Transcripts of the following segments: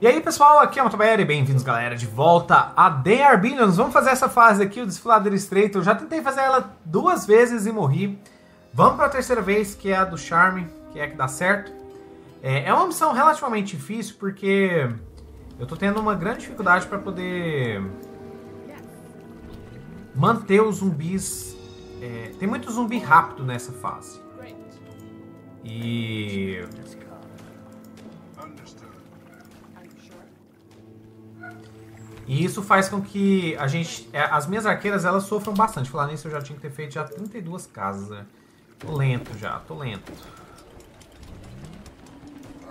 E aí pessoal, aqui é o Motobaeri, bem-vindos galera, de volta a The Arbinions. Vamos fazer essa fase aqui, o Desfiladeiro Estreito. Eu já tentei fazer ela duas vezes e morri. Vamos para a terceira vez, que é a do Charme, que é a que dá certo. É, é uma missão relativamente difícil, porque eu tô tendo uma grande dificuldade para poder manter os zumbis... É, tem muito zumbi rápido nessa fase. E E isso faz com que a gente. É, as minhas arqueiras elas sofram bastante. Falar nisso eu já tinha que ter feito já 32 casas, né? Tô lento já, tô lento.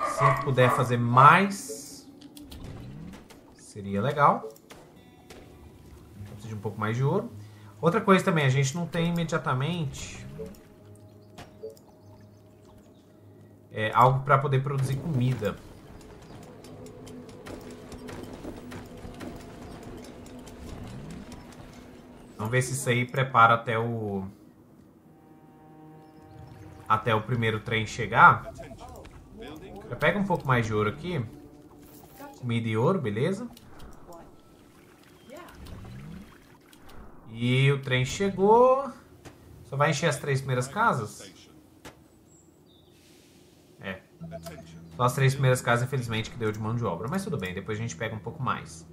Se puder fazer mais, seria legal. Preciso de um pouco mais de ouro. Outra coisa também, a gente não tem imediatamente é, algo para poder produzir comida. Vamos ver se isso aí prepara até o... Até o primeiro trem chegar. Já pega um pouco mais de ouro aqui. Comida e ouro, beleza. E o trem chegou. Só vai encher as três primeiras casas? É. Só as três primeiras casas, infelizmente, que deu de mão de obra. Mas tudo bem, depois a gente pega um pouco mais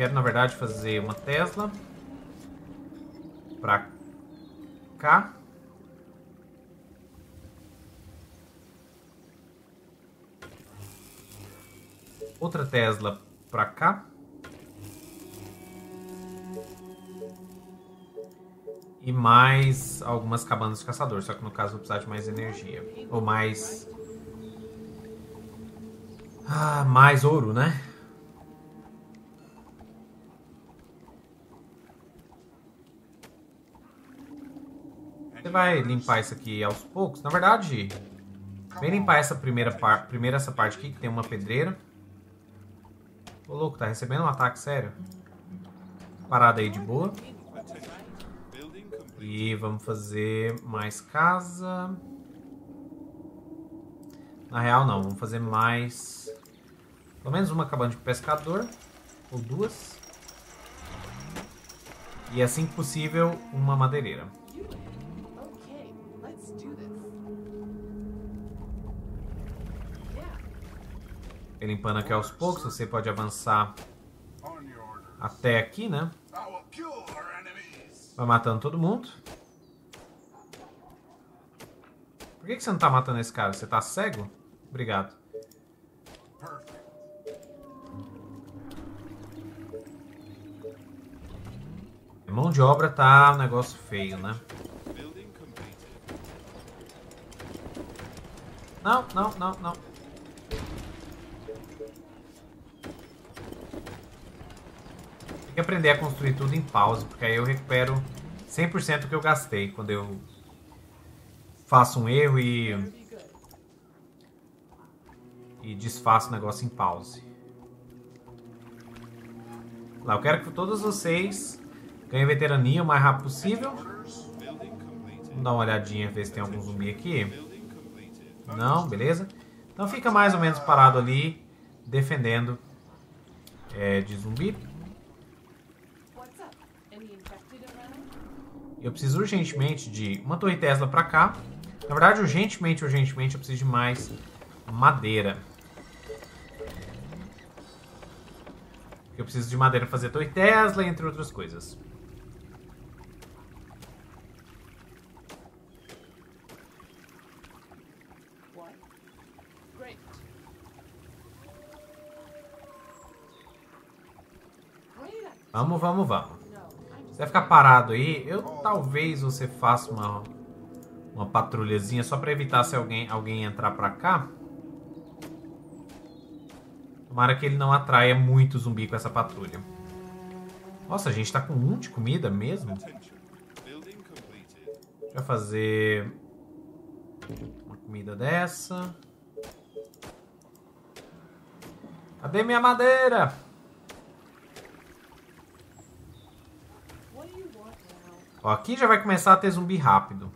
quero, na verdade, fazer uma Tesla para cá. Outra Tesla para cá. E mais algumas cabanas de caçador, só que no caso vou precisar de mais energia. Ou mais... Ah, mais ouro, né? Você vai limpar isso aqui aos poucos. Na verdade, vem limpar essa primeira parte, primeiro essa parte aqui, que tem uma pedreira. Ô louco, tá recebendo um ataque sério. Parada aí de boa. E vamos fazer mais casa. Na real não, vamos fazer mais... Pelo menos uma cabana de pescador. Ou duas. E assim que possível, uma madeireira. Limpando aqui aos poucos, você pode avançar até aqui, né? Vai matando todo mundo. Por que, que você não tá matando esse cara? Você tá cego? Obrigado. Mão de obra tá um negócio feio, né? Não, não, não, não. Aprender a construir tudo em pause, porque aí eu recupero 100% do que eu gastei quando eu faço um erro e e desfaço o negócio em pause. Lá, eu quero que todos vocês ganhem veterania o mais rápido possível. Vamos dar uma olhadinha, ver se tem algum zumbi aqui. Não, beleza. Então fica mais ou menos parado ali, defendendo é, de zumbi. Eu preciso urgentemente de uma torre Tesla para cá. Na verdade, urgentemente, urgentemente, eu preciso de mais madeira. Eu preciso de madeira para fazer torre Tesla, entre outras coisas. Vamos, vamos, vamos vai ficar parado aí, eu talvez você faça uma, uma patrulhazinha só para evitar se alguém, alguém entrar para cá. Tomara que ele não atraia muito zumbi com essa patrulha. Nossa, a gente tá com um de comida mesmo? Eu fazer uma comida dessa. Cadê minha madeira? Ó, aqui já vai começar a ter zumbi rápido.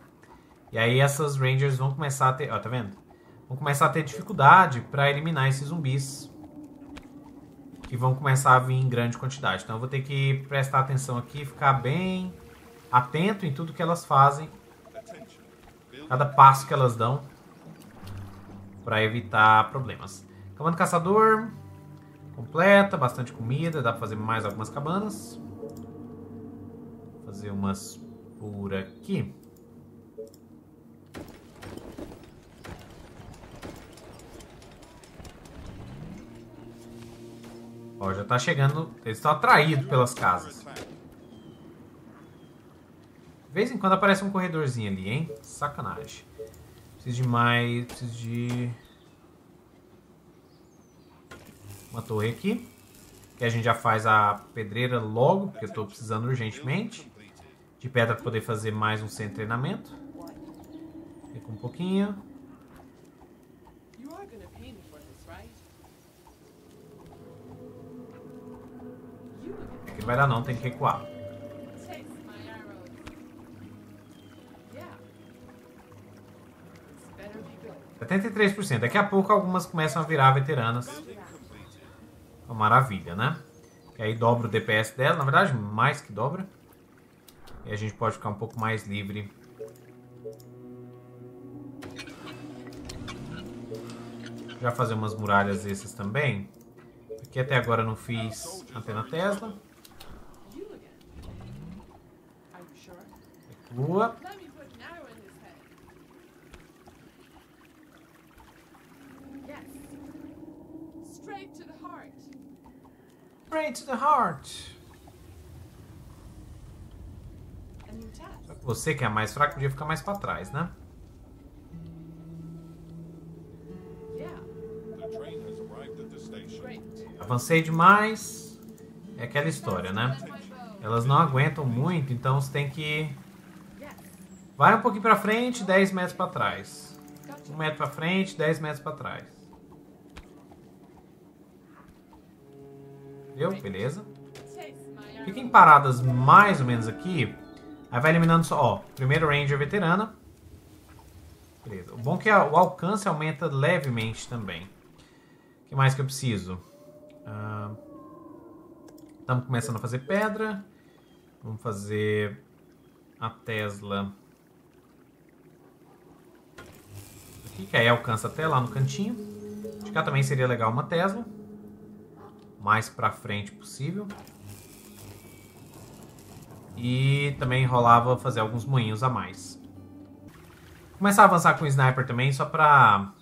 E aí essas Rangers vão começar a ter... Ó, tá vendo? vão começar a ter dificuldade para eliminar esses zumbis que vão começar a vir em grande quantidade. Então eu vou ter que prestar atenção aqui, ficar bem atento em tudo que elas fazem, cada passo que elas dão, para evitar problemas. Comando caçador, completa, bastante comida, dá para fazer mais algumas cabanas. Fazer umas por aqui. Ó, já tá chegando. Eles estão atraídos pelas casas. De vez em quando aparece um corredorzinho ali, hein? Sacanagem. Preciso de mais. Preciso de. Uma torre aqui. Que a gente já faz a pedreira logo, porque eu tô precisando urgentemente. De pedra para poder fazer mais um de treinamento. Fica um pouquinho. Aqui não vai dar não, tem que recuar. Setenta e três por cento. Daqui a pouco algumas começam a virar veteranas. Uma maravilha, né? E aí dobra o DPS dela, na verdade mais que dobra. E a gente pode ficar um pouco mais livre. Já fazer umas muralhas essas também. Aqui até agora não fiz antena Tesla. Boa. Straight to the heart. The heart. Você que é mais fraco podia ficar mais para trás, né? Avancei demais. É aquela história, né? Elas não aguentam muito, então você tem que Vai um pouquinho para frente, 10 metros para trás. Um metro para frente, 10 metros para trás. Viu? Beleza. Fiquem paradas mais ou menos aqui. Aí vai eliminando só. Ó, primeiro Ranger veterana. Beleza. O bom é que o alcance aumenta levemente também. O que mais que eu preciso? Estamos começando a fazer pedra. Vamos fazer a Tesla aqui, que aí alcança até lá no cantinho. Que cá também seria legal uma Tesla. Mais pra frente possível. E também rolava fazer alguns moinhos a mais. Começar a avançar com o Sniper também, só pra...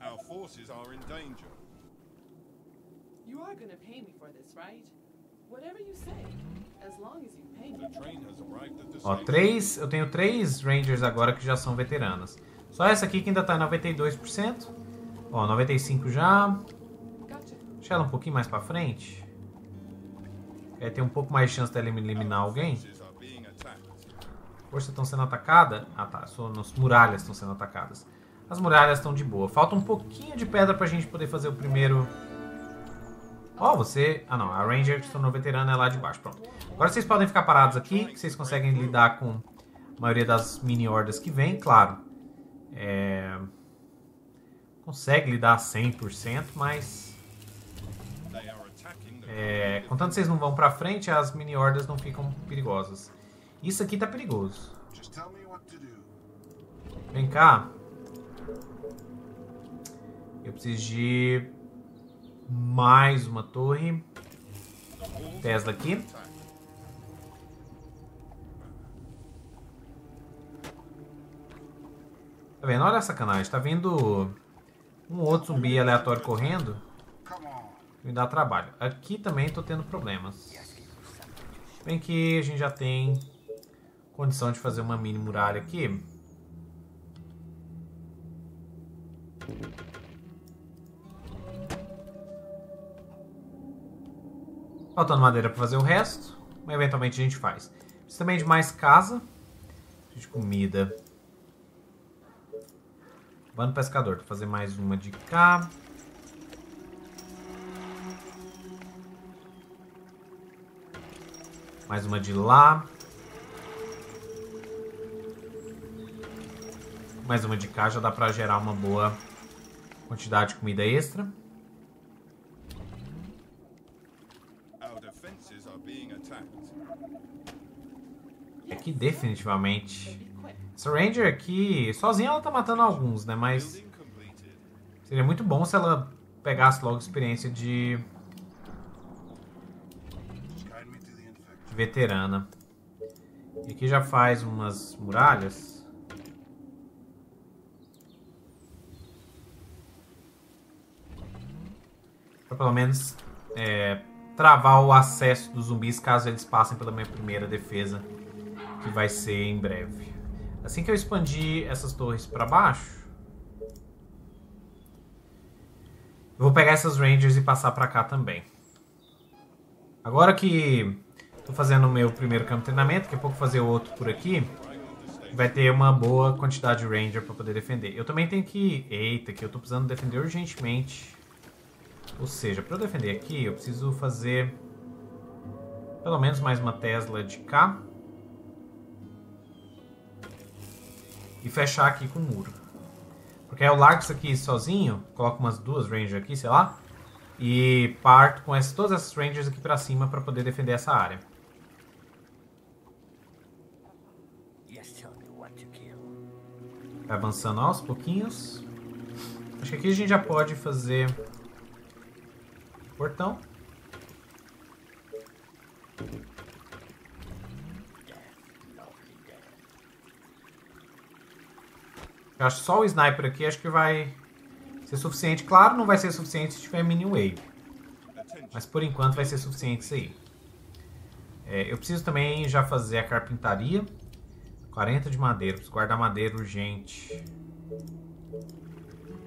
Our forces are in danger. You are gonna pay me for this, right? Whatever you say, as long as you pay me. The train has arrived at the Ó, três, eu tenho três Rangers agora que já são veteranas. Só essa aqui que ainda tá em 92%. Ó, 95% já. Deixa ela um pouquinho mais pra frente. É, tem um pouco mais de chance dela eliminar alguém. Forças estão sendo atacadas. Ah tá, as muralhas estão sendo atacadas. As muralhas estão de boa. Falta um pouquinho de pedra pra gente poder fazer o primeiro... Ó, oh, você... Ah não, a Ranger que se tornou veterana é lá de baixo. Pronto. Agora vocês podem ficar parados aqui, que vocês conseguem lidar com a maioria das mini hordas que vem, claro. É... Consegue lidar 100%, mas... É... Contanto que vocês não vão pra frente, as mini hordas não ficam perigosas. Isso aqui tá perigoso. Vem cá. Eu preciso de mais uma torre. Tesla aqui. Tá vendo? Olha a sacanagem. Tá vindo um outro zumbi aleatório correndo. Me dá trabalho. Aqui também tô tendo problemas. Bem que a gente já tem condição de fazer uma mini muralha aqui. Faltando madeira para fazer o resto. Mas eventualmente a gente faz. Precisa também de mais casa. De comida. Bando pescador. Vou fazer mais uma de cá. Mais uma de lá. mais uma de cá já dá pra gerar uma boa quantidade de comida extra. Aqui definitivamente. Essa Ranger aqui, sozinha ela tá matando alguns, né? Mas seria muito bom se ela pegasse logo experiência de, de veterana. E aqui já faz umas muralhas. Pra pelo menos é, travar o acesso dos zumbis caso eles passem pela minha primeira defesa, que vai ser em breve. Assim que eu expandir essas torres para baixo, eu vou pegar essas Rangers e passar para cá também. Agora que estou fazendo o meu primeiro campo de treinamento, daqui a pouco fazer outro por aqui, vai ter uma boa quantidade de Ranger para poder defender. Eu também tenho que... Eita, que eu estou precisando defender urgentemente ou seja, para eu defender aqui, eu preciso fazer pelo menos mais uma Tesla de cá. E fechar aqui com o muro. Porque aí eu largo isso aqui sozinho, coloco umas duas Rangers aqui, sei lá. E parto com essas, todas essas Rangers aqui pra cima para poder defender essa área. Avançando aos pouquinhos. Acho que aqui a gente já pode fazer Portão. Eu acho só o sniper aqui, acho que vai ser suficiente. Claro, não vai ser suficiente se tiver mini wave. Mas por enquanto vai ser suficiente isso aí. É, eu preciso também já fazer a carpintaria. 40 de madeira, preciso guardar madeira urgente.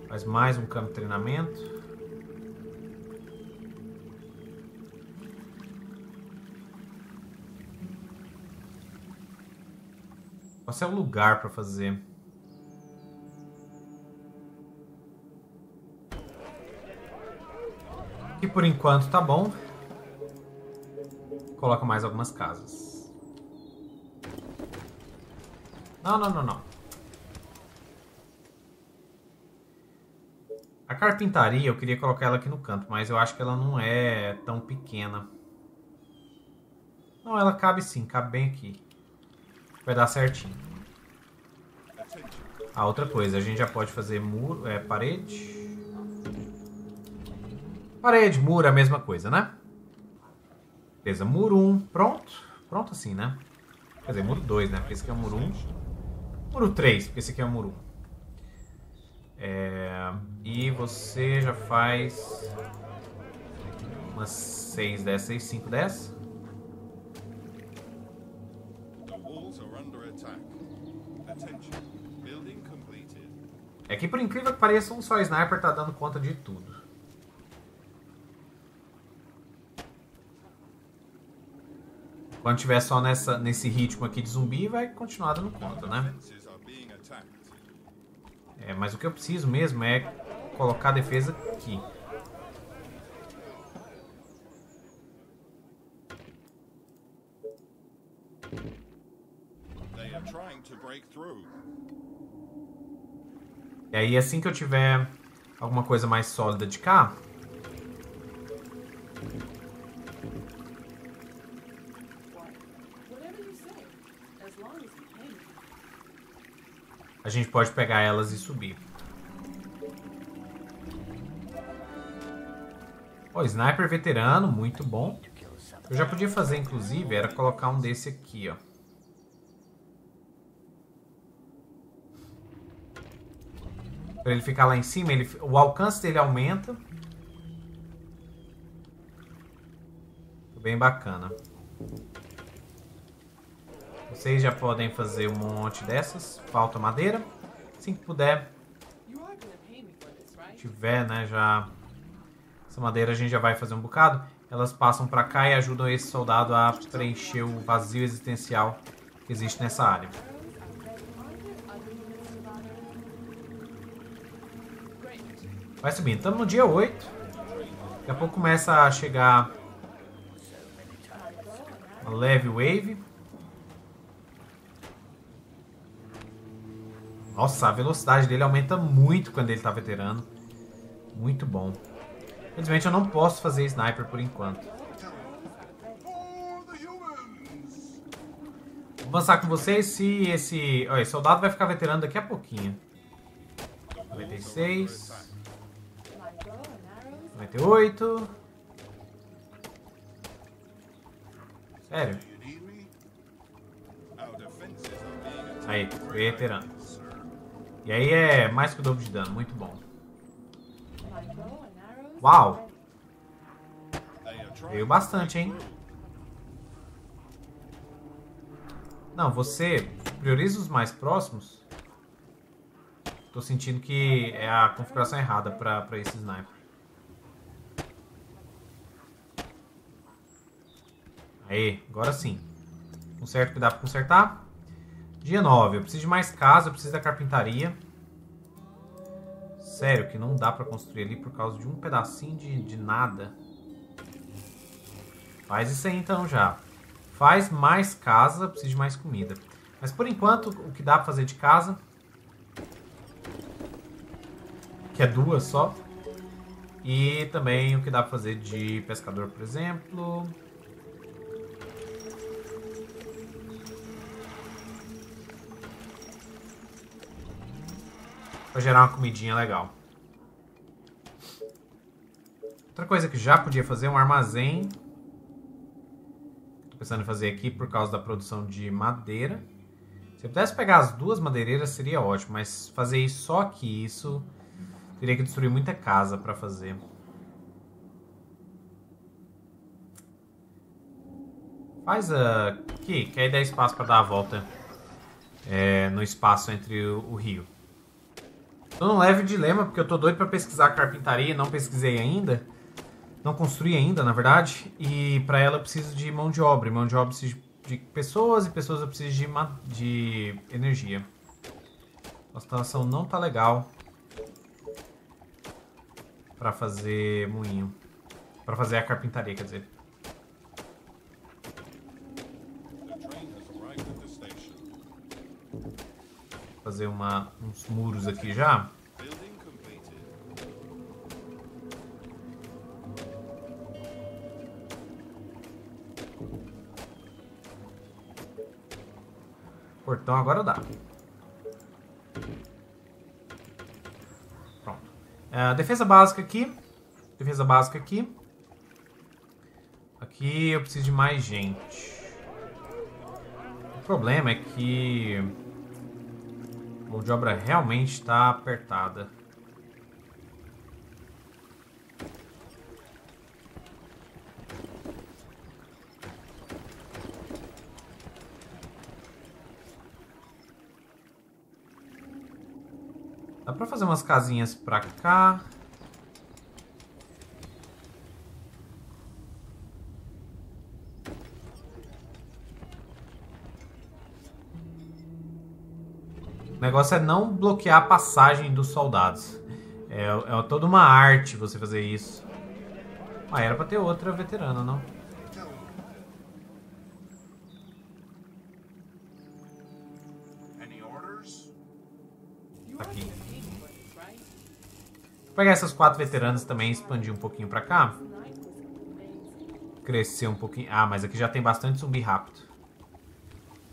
Faz mais um campo de treinamento. Qual é o lugar para fazer? E por enquanto tá bom. Coloca mais algumas casas. Não, não, não, não. A carpintaria, eu queria colocar ela aqui no canto, mas eu acho que ela não é tão pequena. Não, ela cabe sim, cabe bem aqui. Vai dar certinho. A outra coisa, a gente já pode fazer muro, é, parede. Parede, muro, a mesma coisa, né? Beleza, muro 1, um, pronto. Pronto assim, né? Quer dizer, muro 2, né? Porque esse aqui é o muro 1. Muro 3, porque esse aqui é o muro 1. Um. É, e você já faz umas 6 dessas, 5 dessas. É que por incrível que pareça, um só sniper tá dando conta de tudo. Quando tiver só nessa, nesse ritmo aqui de zumbi, vai continuar dando conta, né? É, mas o que eu preciso mesmo é colocar a defesa aqui. E aí assim que eu tiver alguma coisa mais sólida de cá, a gente pode pegar elas e subir. Ó, oh, sniper veterano, muito bom. Eu já podia fazer, inclusive, era colocar um desse aqui, ó. Pra ele ficar lá em cima, ele, o alcance dele aumenta. Bem bacana. Vocês já podem fazer um monte dessas. Falta madeira. Assim que puder. Tiver, né, já... Essa madeira a gente já vai fazer um bocado. Elas passam pra cá e ajudam esse soldado a preencher o vazio existencial que existe nessa área. Vai subindo. Estamos no dia 8. Daqui a pouco começa a chegar uma leve wave. Nossa, a velocidade dele aumenta muito quando ele tá veterano. Muito bom. Infelizmente eu não posso fazer sniper por enquanto. Vou avançar com vocês se esse... Olha, esse soldado vai ficar veterano daqui a pouquinho. 96. 98. Sério? Aí, veterano. E aí é mais que o dobro de dano, muito bom. Uau! Veio bastante, hein? Não, você prioriza os mais próximos. Tô sentindo que é a configuração errada pra, pra esse sniper. Aí, agora sim. Conserto que dá pra consertar. Dia 9. Eu preciso de mais casa, eu preciso da carpintaria. Sério que não dá pra construir ali por causa de um pedacinho de, de nada. Faz isso aí então já. Faz mais casa, preciso de mais comida. Mas por enquanto, o que dá pra fazer de casa... Que é duas só. E também o que dá pra fazer de pescador, por exemplo... Pra gerar uma comidinha legal. Outra coisa que já podia fazer é um armazém. Tô pensando em fazer aqui por causa da produção de madeira. Se eu pudesse pegar as duas madeireiras seria ótimo, mas fazer isso só aqui, isso teria que destruir muita casa para fazer. Faz aqui, que aí dá espaço para dar a volta é, no espaço entre o, o rio. Tô num leve dilema, porque eu tô doido pra pesquisar carpintaria, não pesquisei ainda. Não construí ainda, na verdade. E para ela eu preciso de mão de obra. E mão de obra eu preciso de pessoas e pessoas eu preciso de, de energia. A situação não tá legal para fazer moinho. para fazer a carpintaria, quer dizer. Fazer uma, uns muros aqui já. Portão agora dá. Pronto. É, defesa básica aqui. Defesa básica aqui. Aqui eu preciso de mais gente. O problema é que mão de obra realmente está apertada. Dá pra fazer umas casinhas pra cá. Negócio é não bloquear a passagem dos soldados. É, é toda uma arte você fazer isso. Ah, era pra ter outra veterana, não? Aqui. Vou pegar essas quatro veteranas também e expandir um pouquinho pra cá. Crescer um pouquinho. Ah, mas aqui já tem bastante zumbi rápido.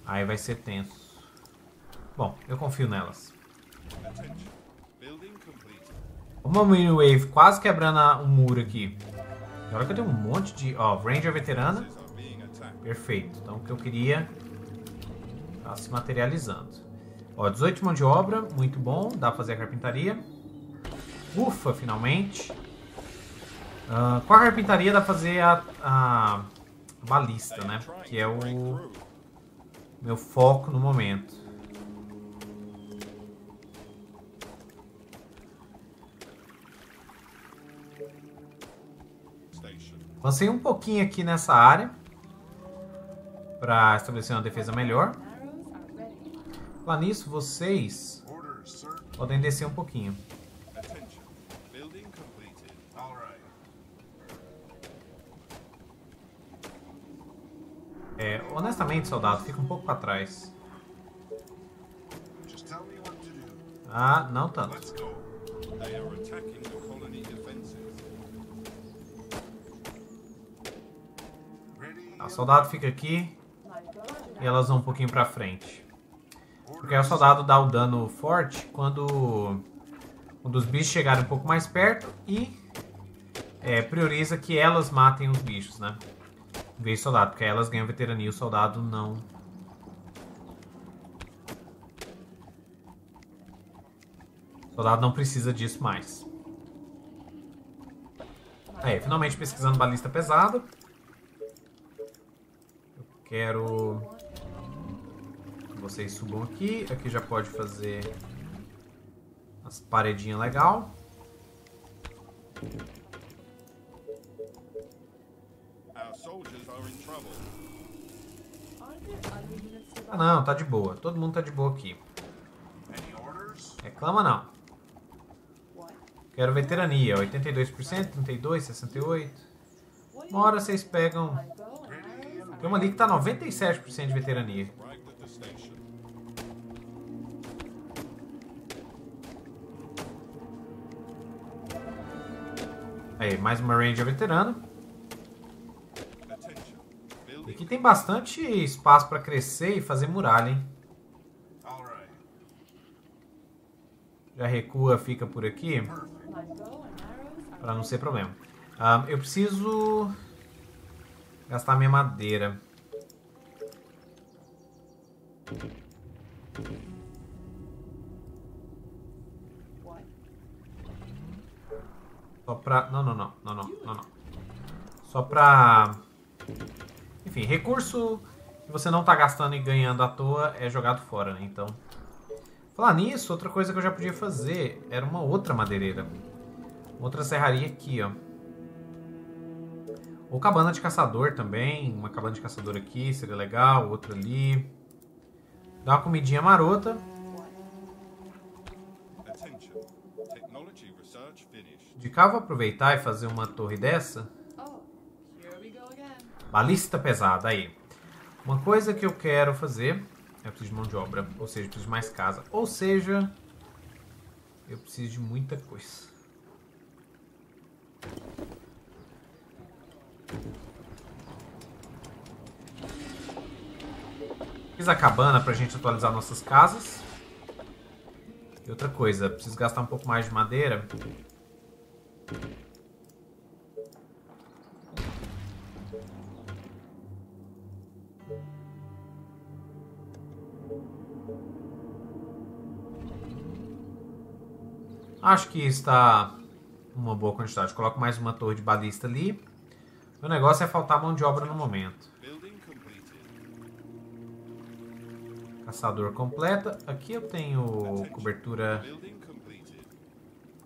Aí vai ser tenso. Bom, eu confio nelas. Uma mini wave quase quebrando um muro aqui. Agora que eu tenho um monte de... Ó, Ranger veterana. Perfeito. Então o que eu queria tá se materializando. Ó, 18 mão de obra. Muito bom. Dá pra fazer a carpintaria. Ufa, finalmente. Uh, com a carpintaria dá pra fazer a, a balista, né? Que é o meu foco no momento. Avancei um pouquinho aqui nessa área para estabelecer uma defesa melhor. Lá nisso, vocês podem descer um pouquinho. É, honestamente, soldado, fica um pouco para trás. Ah, não tanto. O soldado fica aqui e elas vão um pouquinho pra frente. Porque o soldado dá o dano forte quando, quando os bichos chegarem um pouco mais perto e é, prioriza que elas matem os bichos, né? Em vez de soldado, porque elas ganham veterania e o soldado não. O soldado não precisa disso mais. Aí, finalmente pesquisando balista pesada. Quero que vocês subam aqui. Aqui já pode fazer as paredinhas legal. Ah não, tá de boa. Todo mundo tá de boa aqui. Reclama não. Quero veterania, 82%, 32%, 68%. Uma hora vocês pegam. Tem uma ali que tá 97% de veterania. Aí, mais uma Ranger veterana. E aqui tem bastante espaço pra crescer e fazer muralha, hein? Já recua, fica por aqui. Pra não ser problema. Ah, eu preciso gastar minha madeira. Só pra. Não, não, não, não, não, não. Só pra. Enfim, recurso que você não tá gastando e ganhando à toa é jogado fora, né? Então. Falar nisso, outra coisa que eu já podia fazer era uma outra madeireira. Outra serraria aqui, ó. Ou cabana de caçador também. Uma cabana de caçador aqui seria legal. Outra ali. Dá uma comidinha marota. Attention. Technology research finished. De cá vou aproveitar e fazer uma torre dessa. Oh, here we go again. Balista pesada, aí. Uma coisa que eu quero fazer... Eu preciso de mão de obra. Ou seja, eu preciso de mais casa. Ou seja... Eu preciso de muita coisa. Fiz a cabana pra gente atualizar nossas casas. E outra coisa, preciso gastar um pouco mais de madeira. Acho que está uma boa quantidade. Coloco mais uma torre de balista ali. O negócio é faltar mão de obra no momento. Caçador completa. Aqui eu tenho cobertura.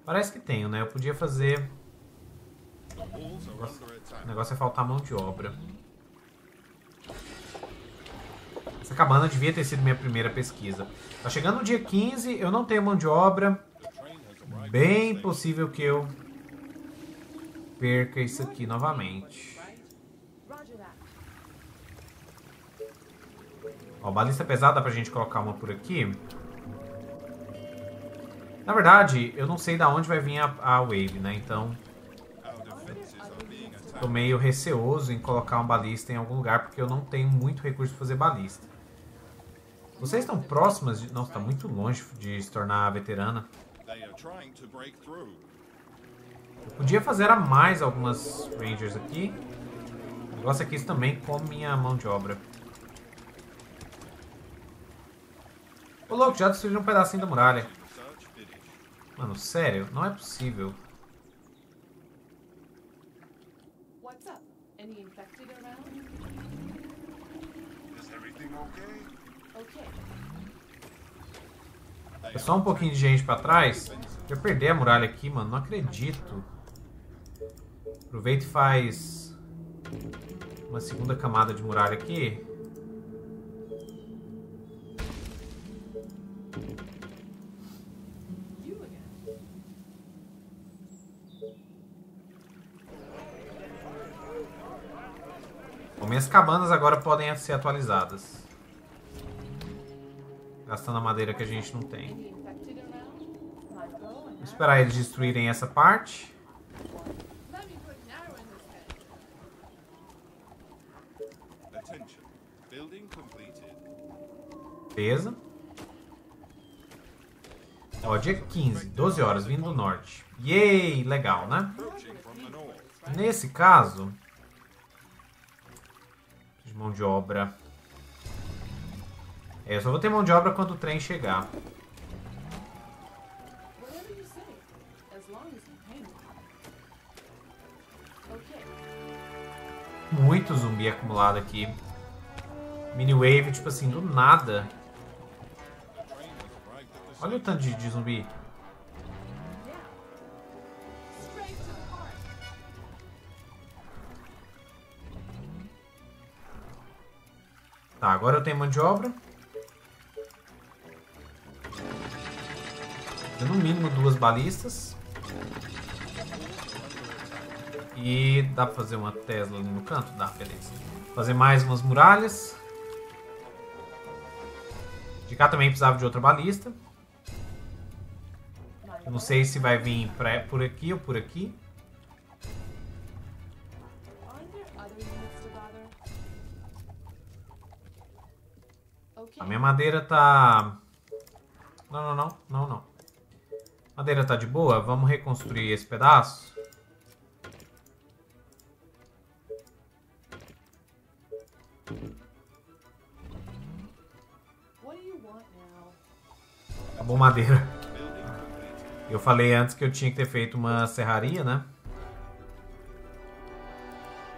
Parece que tenho, né? Eu podia fazer. O negócio é faltar mão de obra. Essa cabana devia ter sido minha primeira pesquisa. Tá chegando o dia 15, eu não tenho mão de obra. Bem possível que eu perca isso aqui novamente. Ó, balista pesada pra gente colocar uma por aqui. Na verdade, eu não sei da onde vai vir a, a wave, né? Então, tô meio receoso em colocar um balista em algum lugar porque eu não tenho muito recurso pra fazer balista. Vocês estão próximas de... Nossa, tá muito longe de se tornar veterana. To break through. Eu podia fazer a mais algumas rangers aqui. O negócio é que isso também come minha mão de obra. Ô louco, já destruíram um pedacinho da muralha. Mano, sério? Não é possível. What's up? Any infected around? Is everything okay? Okay. É só um pouquinho de gente pra trás. Eu perder a muralha aqui, mano. Não acredito. Aproveita e faz uma segunda camada de muralha aqui. Minhas cabanas agora podem ser atualizadas. Gastando a madeira que a gente não tem. Esperar eles destruírem essa parte. Beleza. Ó, dia 15, 12 horas, vindo do norte. Yay! Legal, né? Nesse caso... De mão de obra. É, eu só vou ter mão de obra quando o trem chegar. Muito zumbi acumulado aqui. Mini wave, tipo assim, do nada. Olha o tanto de, de zumbi. Tá, agora eu tenho mão de obra. Tem no mínimo duas balistas. E dá pra fazer uma Tesla ali no canto? Dá, beleza. Fazer mais umas muralhas. De cá também precisava de outra balista. Eu não sei se vai vir por aqui ou por aqui. A minha madeira tá. Não, não, não, não, não. Madeira tá de boa? Vamos reconstruir esse pedaço? Acabou madeira. Eu falei antes que eu tinha que ter feito uma serraria, né?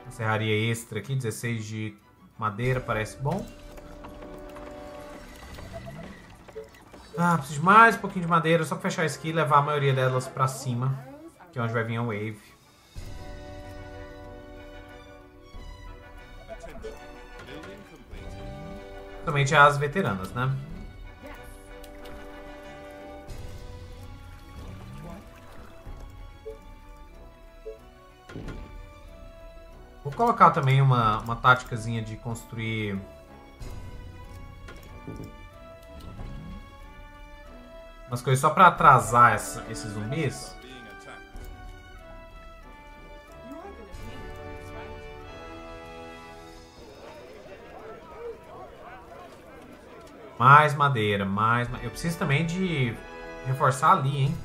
Uma serraria extra aqui, 16 de madeira, parece bom. Ah, preciso de mais um pouquinho de madeira, só fechar isso aqui e levar a maioria delas pra cima, que é onde vai vir a wave. Principalmente as veteranas, né? Vou colocar também uma, uma táticazinha de construir. Umas coisas só pra atrasar essa- esses zumbis. Mais madeira, mais. ma- Eu preciso também de reforçar ali, hein?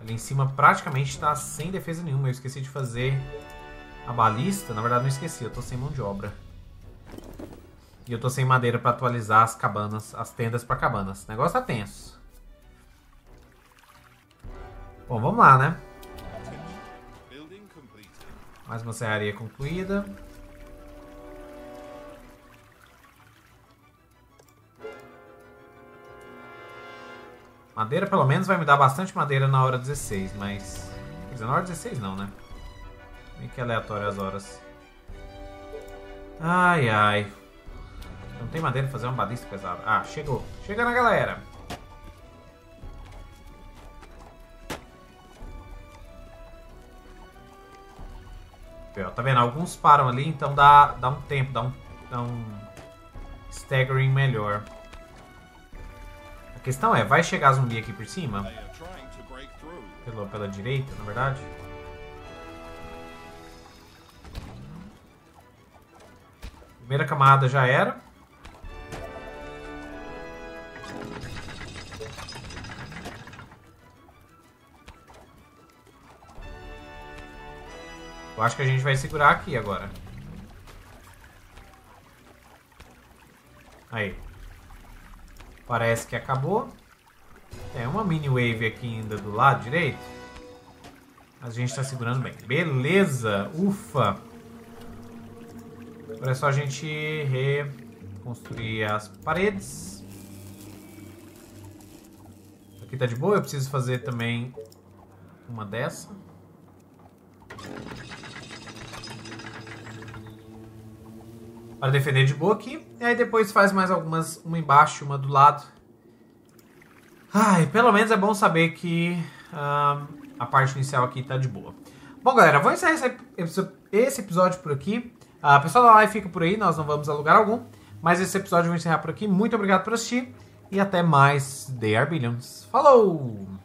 Ali em cima praticamente tá sem defesa nenhuma. Eu esqueci de fazer a balista. Na verdade, não esqueci, eu tô sem mão de obra. E eu tô sem madeira pra atualizar as cabanas, as tendas pra cabanas. O negócio tá tenso. Bom, vamos lá, né? Mais uma serraria concluída. Madeira pelo menos vai me dar bastante madeira na hora 16, mas. Quer dizer, na hora 16 não, né? Meio que aleatório as horas. Ai ai. Não tem madeira pra fazer uma balista pesada. Ah, chegou. Chega na galera. Ó, Tá vendo? Alguns param ali, então dá, dá um tempo, dá um, dá um staggering melhor. A questão é, vai chegar zumbi aqui por cima? Pela direita, na verdade? Primeira camada já era. Eu acho que a gente vai segurar aqui agora. Aí. Parece que acabou. Tem uma mini wave aqui ainda do lado direito. Mas a gente tá segurando bem. Beleza! Ufa! Agora é só a gente reconstruir as paredes. Aqui tá de boa. Eu preciso fazer também uma dessa. Para defender de boa aqui. E aí depois faz mais algumas, uma embaixo, uma do lado. Ai, pelo menos é bom saber que ah, a parte inicial aqui tá de boa. Bom, galera, vou encerrar esse, esse episódio por aqui. Ah, pessoal da live fica por aí, nós não vamos a lugar algum. Mas esse episódio eu vou encerrar por aqui. Muito obrigado por assistir. E até mais They Are Billions. Falou!